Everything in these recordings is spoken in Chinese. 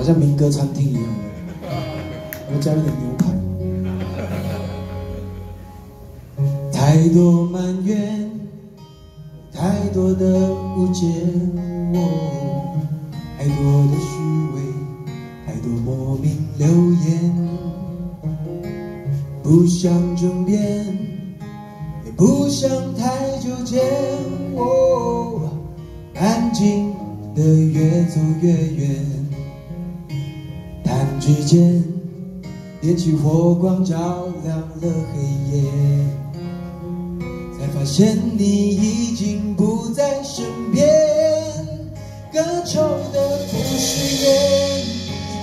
好像民歌餐厅一样的，我加了点牛排。太多埋怨，太多的误解，我太多的虚伪，太多莫名流言，不想争辩，也不想太纠结，我安静的越走越远，弹指间点起火光，照亮了黑夜。才发现你已经不在身边，更愁的不是烟，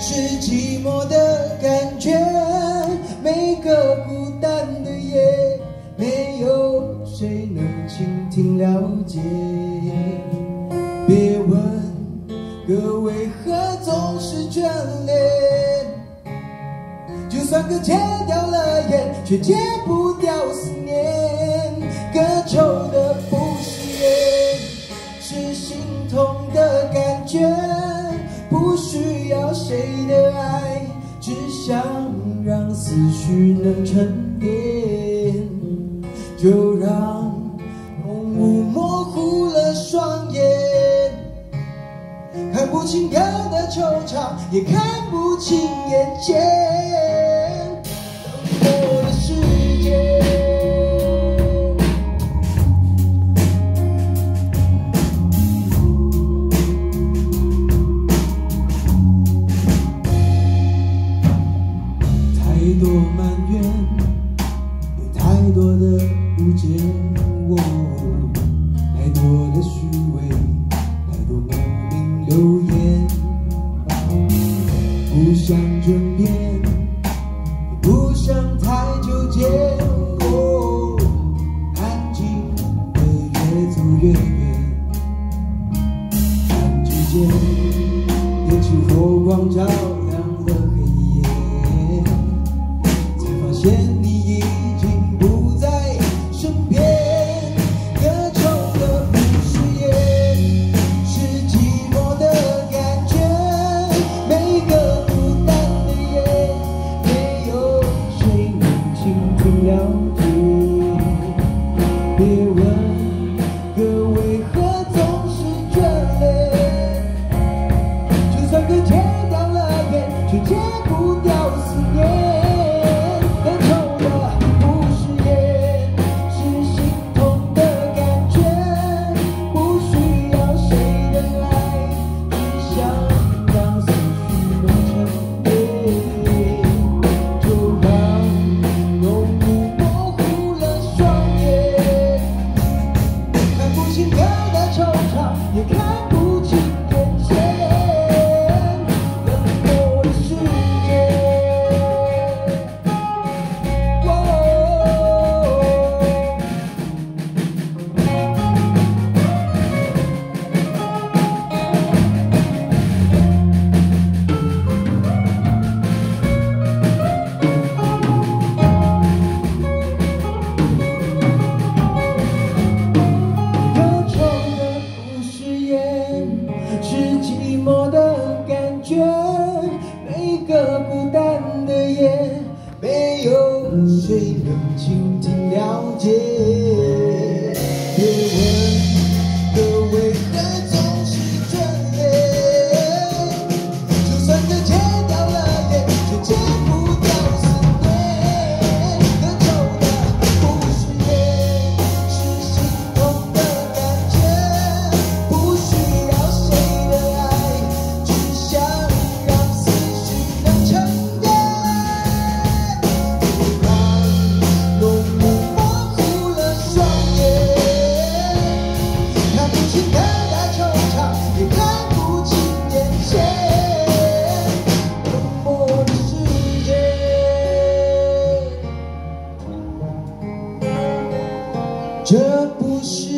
是寂寞的感觉。每个孤单的夜，没有谁能倾听了解。别问歌为歌戒掉了烟，却戒不掉思念。歌愁的不是烟，是心痛的感觉。不需要谁的爱，只想让思绪能沉淀。就让浓雾模糊了双眼，看不清歌的惆怅，也看不清眼前多埋怨，有太多的误解，我太多的虚伪，太多莫名流言，不想争辩，也不想太纠结，我安静的越走越远，看指间点起火光，照这不是